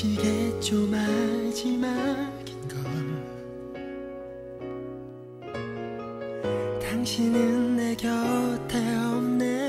사실의죠 마지막인 건 당신은 내 곁에 없네.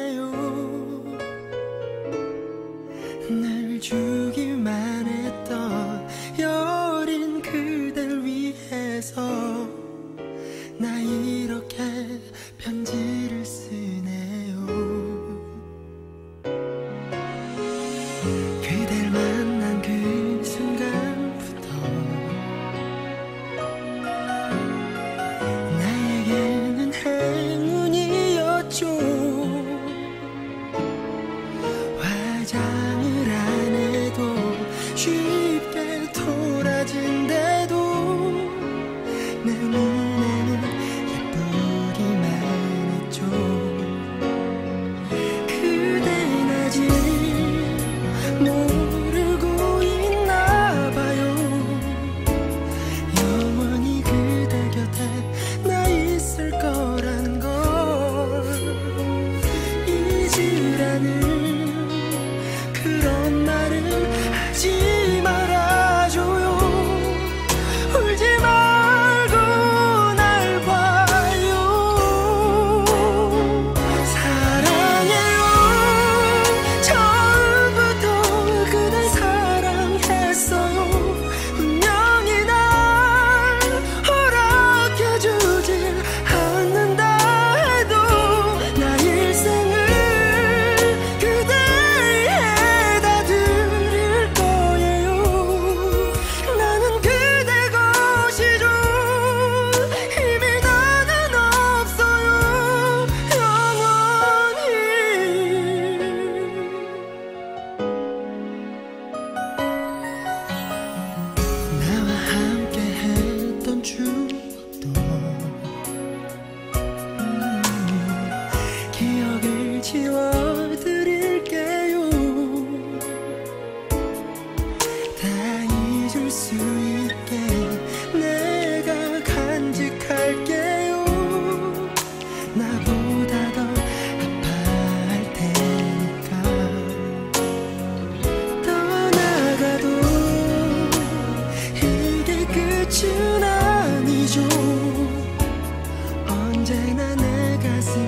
언제나 내 가슴에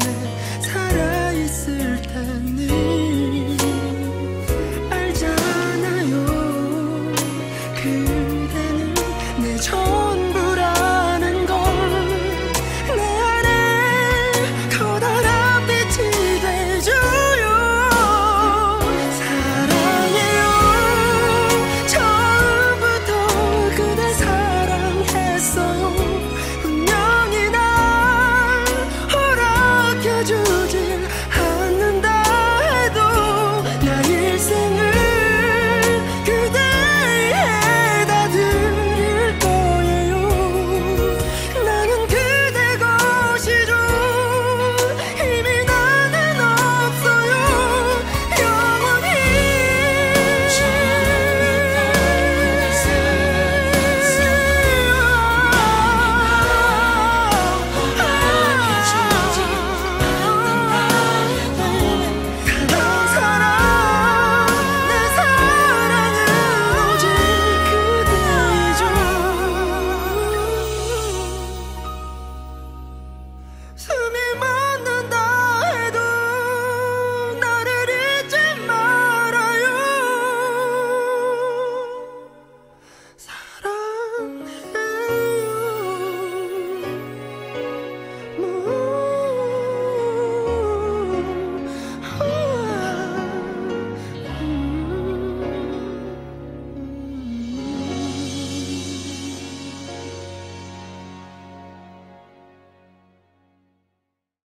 살아있을 테니 알잖아요. 그